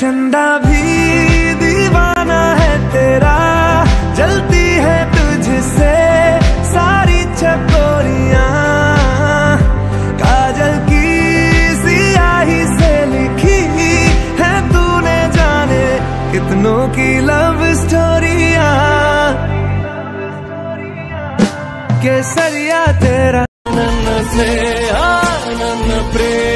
झंडा भी दीवाना है तेरा। जलती है तुझसे सारी छपोरिया काजल की सियाही से लिखी है तूने जाने कितनों की लव स्टोरिया केसरिया तेरा। नन्न से, आनंद प्रेम।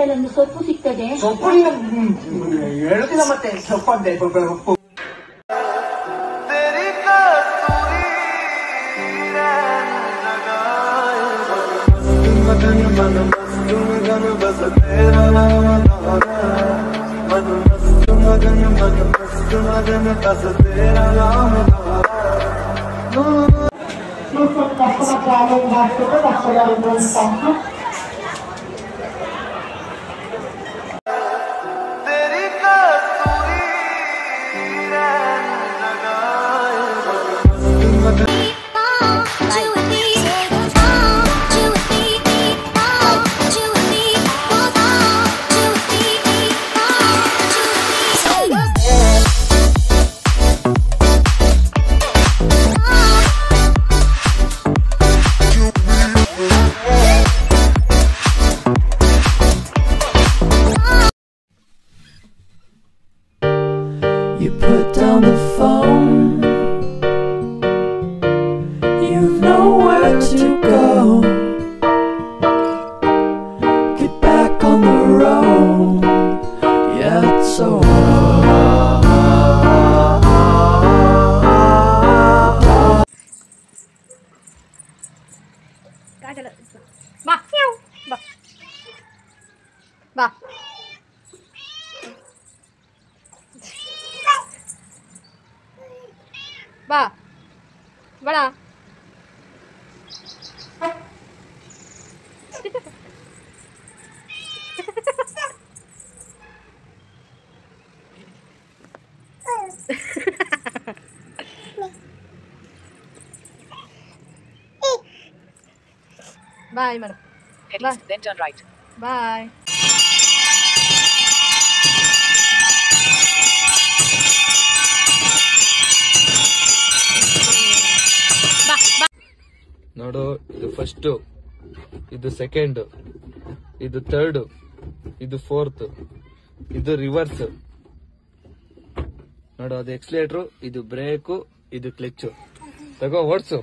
ಕಾಡಲ್ಲೊಂದು ಸೊಪ್ಪು ಸಿಗ್ತದೆ ಸೊಪ್ಪು ಹೇಳುದಿಲ್ಲ ಮತ್ತೆ ಸೊಪ್ಪಂತೆ ಉಪ್ಪು तेरी कस्तूरी मगन मन मस्त मगन बस तेरा नाम तारा मन मस्त मगन मन मस्त मगन बस तेरा नाम तारा Listen customer travel hospital, customer invoice Gak ada lagi. Bah. Miau. Bah. Bah. Bah. Bana. Bye madam Headings, then turn right. ಬಾಯ್ ನೋಡು ಇದು ಫಸ್ಟ್ ಇದು ಸೆಕೆಂಡ್ ಇದು ಥರ್ಡ್ ಇದು ಫೋರ್ತ್ ಇದು ರಿವರ್ಸ್ ನೋಡು ಅದು ಎಕ್ಸ್ಲೇಟ್ರು ಇದು ಬ್ರೇಕು ಇದು ಕ್ಲಚ್ ತಗೋ ಓಡ್ಸು.